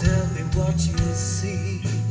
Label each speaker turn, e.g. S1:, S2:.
S1: Tell me what you see.